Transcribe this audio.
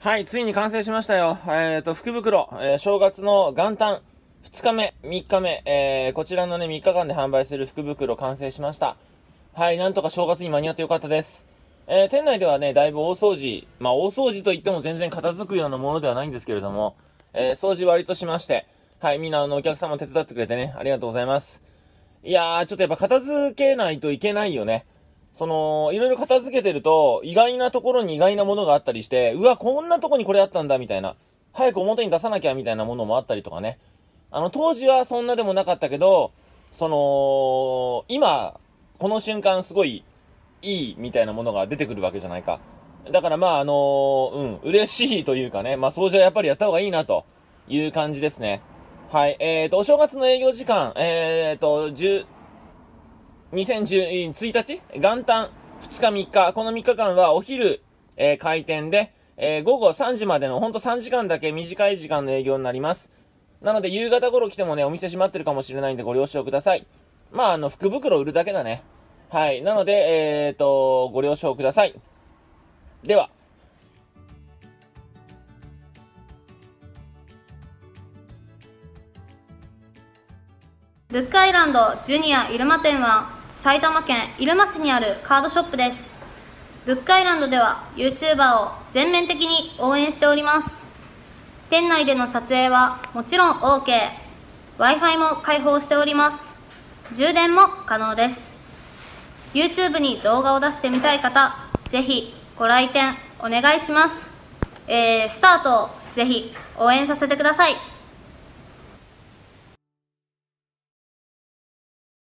はい、ついに完成しましたよ。えっ、と、福袋、えー正月の元旦、2日目、3日目、えーこちらのね、3日間で販売する福袋完成しました。はい、なんとか正月に間に合ってよかったです。えー店内ではね、だいぶ大掃除、まあ大掃除といっても全然片付くようなものではないんですけれども、えー掃除割としまして、はい、みんなあの、お客様手伝ってくれてね、ありがとうございます。いやー、ちょっとやっぱ片付けないといけないよね。その、いろいろ片付けてると、意外なところに意外なものがあったりして、うわ、こんなとこにこれあったんだ、みたいな。早く表に出さなきゃ、みたいなものもあったりとかね。あの、当時はそんなでもなかったけど、その、今、この瞬間すごい、いい、みたいなものが出てくるわけじゃないか。だからまあ、あのうん、嬉しいというかね、まあ、掃除はやっぱりやった方がいいな、という感じですね。はい、えーと、お正月の営業時間、えーと、10、2011日元旦2日3日。この3日間はお昼、えー開店で、えー午後3時までのほんと3時間だけ短い時間の営業になります。なので夕方頃来てもね、お店閉まってるかもしれないんでご了承ください。まあ、あの、福袋売るだけだね。はい。なので、えーと、ご了承ください。では。ブックアイランドジュニア入間店は埼玉県入間市にあるカードショップです。ブックアイランドでは YouTuber を全面的に応援しております。店内での撮影はもちろん OKWi-Fi も開放しております。充電も可能です。YouTube に動画を出してみたい方ぜひご来店お願いします。えー、スタートをぜひ応援させてください。